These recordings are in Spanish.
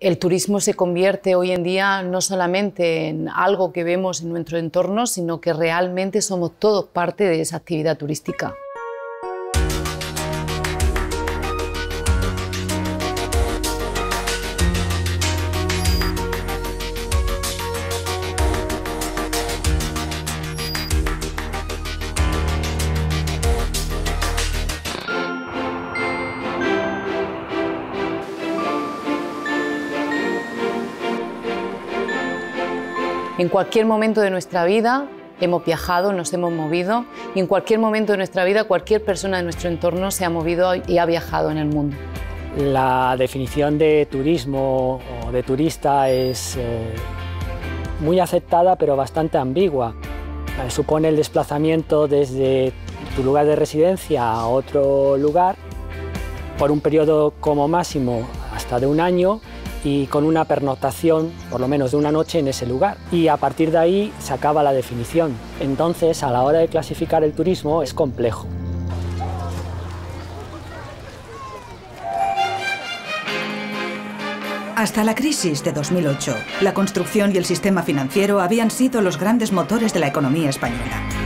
El turismo se convierte hoy en día no solamente en algo que vemos en nuestro entorno, sino que realmente somos todos parte de esa actividad turística. En cualquier momento de nuestra vida hemos viajado, nos hemos movido y en cualquier momento de nuestra vida cualquier persona de nuestro entorno se ha movido y ha viajado en el mundo. La definición de turismo o de turista es eh, muy aceptada pero bastante ambigua. Eh, supone el desplazamiento desde tu lugar de residencia a otro lugar por un periodo como máximo hasta de un año y con una pernotación, por lo menos de una noche, en ese lugar. Y a partir de ahí se acaba la definición. Entonces, a la hora de clasificar el turismo es complejo. Hasta la crisis de 2008, la construcción y el sistema financiero habían sido los grandes motores de la economía española.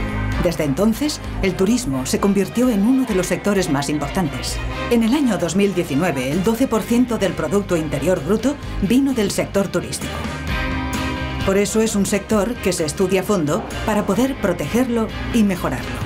Desde entonces, el turismo se convirtió en uno de los sectores más importantes. En el año 2019, el 12% del Producto Interior Bruto vino del sector turístico. Por eso es un sector que se estudia a fondo para poder protegerlo y mejorarlo.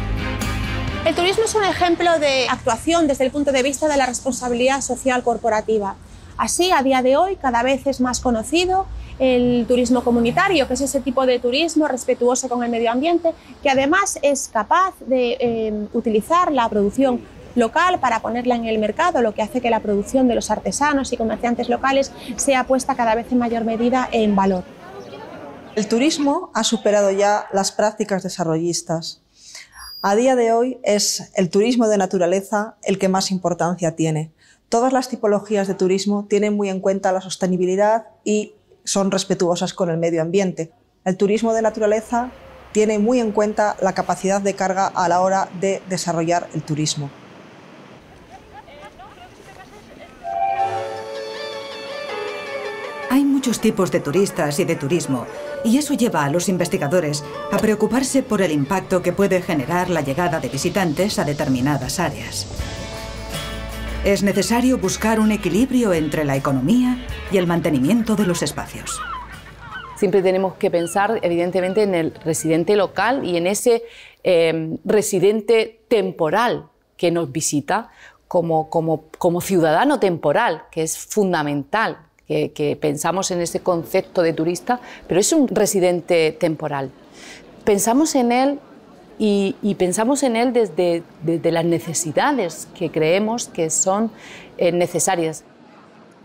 El turismo es un ejemplo de actuación desde el punto de vista de la responsabilidad social corporativa. Así, a día de hoy, cada vez es más conocido el turismo comunitario, que es ese tipo de turismo respetuoso con el medio ambiente, que además es capaz de eh, utilizar la producción local para ponerla en el mercado, lo que hace que la producción de los artesanos y comerciantes locales sea puesta cada vez en mayor medida en valor. El turismo ha superado ya las prácticas desarrollistas. A día de hoy es el turismo de naturaleza el que más importancia tiene. Todas las tipologías de turismo tienen muy en cuenta la sostenibilidad y son respetuosas con el medio ambiente. El turismo de naturaleza tiene muy en cuenta la capacidad de carga a la hora de desarrollar el turismo. Hay muchos tipos de turistas y de turismo, y eso lleva a los investigadores a preocuparse por el impacto que puede generar la llegada de visitantes a determinadas áreas. Es necesario buscar un equilibrio entre la economía y el mantenimiento de los espacios. Siempre tenemos que pensar, evidentemente, en el residente local y en ese eh, residente temporal que nos visita como, como, como, ciudadano temporal, que es fundamental que, que pensamos en ese concepto de turista, pero es un residente temporal. Pensamos en él y, pensamos en él desde, las necesidades que creemos que son eh, necesarias.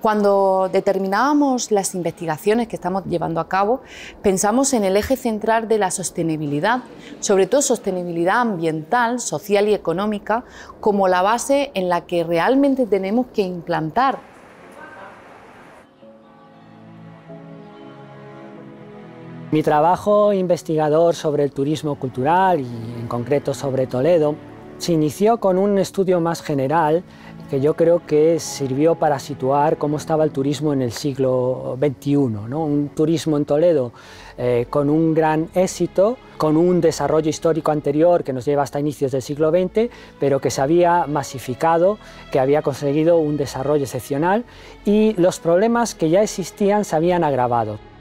Cuando determinábamos las investigaciones que estamos llevando a cabo, pensamos en el eje central de la sostenibilidad, sobre todo sostenibilidad ambiental, social y económica, como la base en la que realmente tenemos que implantar Mi trabajo investigador sobre el turismo cultural y en concreto sobre Toledo se inició con un estudio más general que yo creo que sirvió para situar cómo estaba el turismo en el siglo XXI. ¿no? Un turismo en Toledo eh, con un gran éxito, con un desarrollo histórico anterior que nos lleva hasta inicios del siglo XX, pero que se había masificado, que había conseguido un desarrollo excepcional y los problemas que ya existían se habían agravado.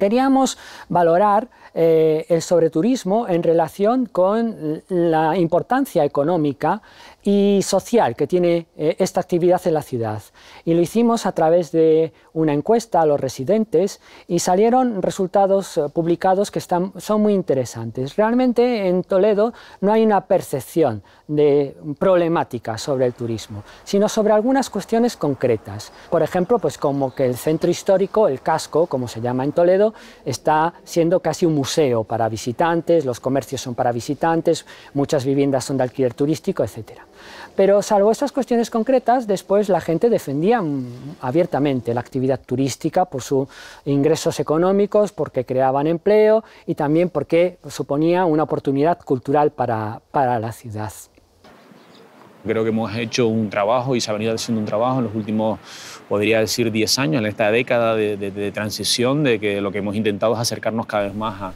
Queríamos valorar eh, el sobreturismo en relación con la importancia económica y social que tiene eh, esta actividad en la ciudad. Y lo hicimos a través de una encuesta a los residentes y salieron resultados eh, publicados que están, son muy interesantes. Realmente en Toledo no hay una percepción de problemática sobre el turismo, sino sobre algunas cuestiones concretas. Por ejemplo, pues como que el centro histórico, el casco, como se llama en Toledo, está siendo casi un museo para visitantes, los comercios son para visitantes, muchas viviendas son de alquiler turístico, etcétera. Pero salvo estas cuestiones concretas, después la gente defendía abiertamente la actividad turística por sus ingresos económicos, porque creaban empleo y también porque suponía una oportunidad cultural para, para la ciudad. Creo que hemos hecho un trabajo y se ha venido haciendo un trabajo en los últimos, podría decir, 10 años, en esta década de, de transición, de que lo que hemos intentado es acercarnos cada vez más a,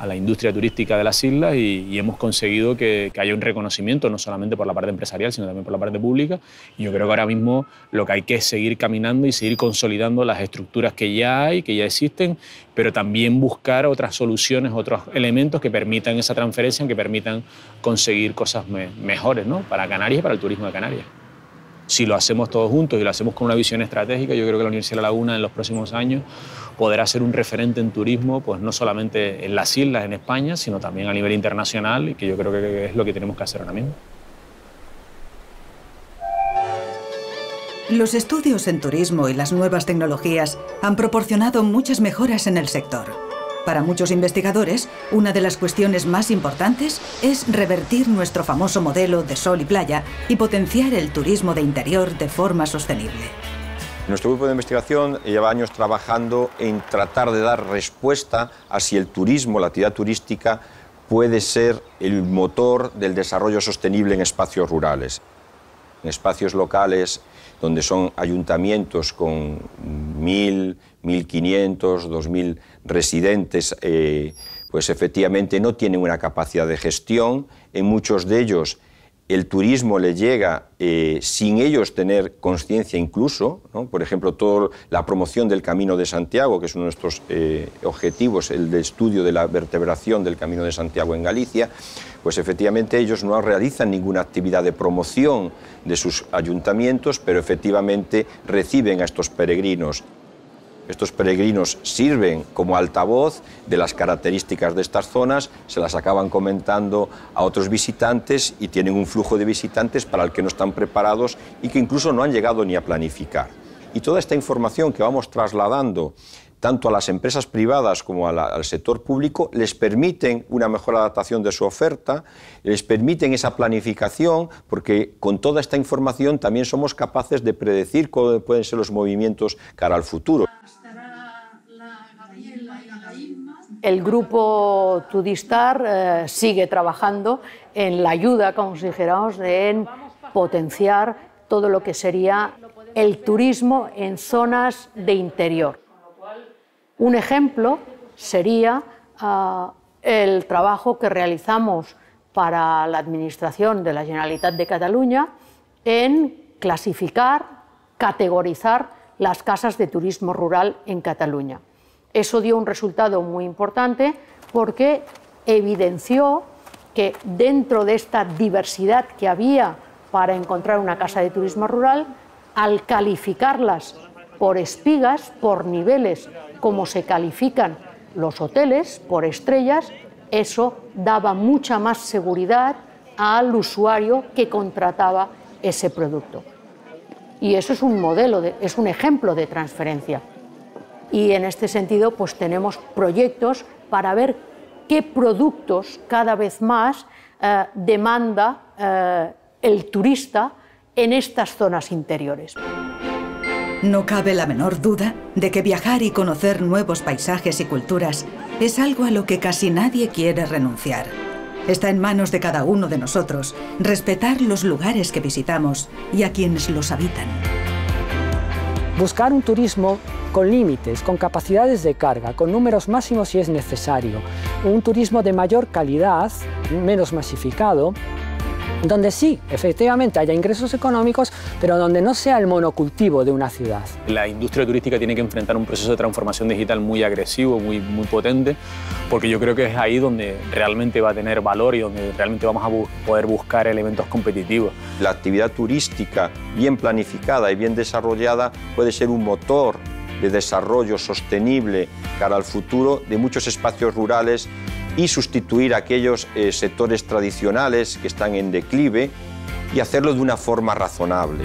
a la industria turística de las islas y, hemos conseguido que, haya un reconocimiento no solamente por la parte empresarial, sino también por la parte pública. Y yo creo que ahora mismo lo que hay que es seguir caminando y seguir consolidando las estructuras que ya hay, que ya existen, pero también buscar otras soluciones, otros elementos que permitan esa transferencia, que permitan conseguir cosas mejores ¿no? para Canarias y para el turismo de Canarias si lo hacemos todos juntos y lo hacemos con una visión estratégica, yo creo que la Universidad de La Laguna en los próximos años podrá ser un referente en turismo, pues no solamente en las islas, en España, sino también a nivel internacional y que yo creo que es lo que tenemos que hacer ahora mismo. Los estudios en turismo y las nuevas tecnologías han proporcionado muchas mejoras en el sector. Para muchos investigadores, una de las cuestiones más importantes es revertir nuestro famoso modelo de sol y playa y potenciar el turismo de interior de forma sostenible. Nuestro grupo de investigación lleva años trabajando en tratar de dar respuesta a si el turismo, la actividad turística, puede ser el motor del desarrollo sostenible en espacios rurales. En espacios locales donde son ayuntamientos con 1.000, 1.500, 2.000 residentes, eh, pues efectivamente no tienen una capacidad de gestión. En muchos de ellos el turismo le llega eh, sin ellos tener conciencia incluso, por ejemplo, toda la promoción del Camino de Santiago, que es uno de nuestros eh, objetivos, el de estudio de la vertebración del Camino de Santiago en Galicia, pues efectivamente ellos no realizan ninguna actividad de promoción de sus ayuntamientos, pero efectivamente reciben a estos peregrinos. Estos peregrinos sirven como altavoz de las características de estas zonas, se las acaban comentando a otros visitantes y tienen un flujo de visitantes para el que no están preparados y que incluso no han llegado ni a planificar. Y toda esta información que vamos trasladando tanto a las empresas privadas como al sector público, les permiten una mejor adaptación de su oferta, les permiten esa planificación, porque con toda esta información también somos capaces de predecir cómo pueden ser los movimientos cara al futuro. El grupo Tudistar eh, sigue trabajando en la ayuda, como si dijéramos, en potenciar todo lo que sería el turismo en zonas de interior. Un ejemplo sería ah, el trabajo que realizamos para la Administración de la Generalitat de Cataluña en clasificar, categorizar las casas de turismo rural en Cataluña. Eso dio un resultado muy importante porque evidenció que dentro de esta diversidad que había para encontrar una casa de turismo rural, al calificarlas por espigas, por niveles, como se califican los hoteles, por estrellas, eso daba mucha más seguridad al usuario que contrataba ese producto. Y eso es un modelo, es un ejemplo de transferencia. Y en este sentido, pues tenemos proyectos para ver qué productos cada vez más eh, demanda eh, el turista en estas zonas interiores. No cabe la menor duda de que viajar y conocer nuevos paisajes y culturas es algo a lo que casi nadie quiere renunciar. Está en manos de cada uno de nosotros respetar los lugares que visitamos y a quienes los habitan. Buscar un turismo con límites, con capacidades de carga, con números máximos si es necesario. Un turismo de mayor calidad, menos masificado, donde sí, efectivamente, haya ingresos económicos, pero donde no sea el monocultivo de una ciudad. La industria turística tiene que enfrentar un proceso de transformación digital muy agresivo, muy, muy potente, porque yo creo que es ahí donde realmente va a tener valor y donde realmente vamos a poder buscar elementos competitivos. La actividad turística bien planificada y bien desarrollada puede ser un motor de desarrollo sostenible cara al futuro de muchos espacios rurales y sustituir aquellos eh, sectores tradicionales que están en declive y hacerlo de una forma razonable.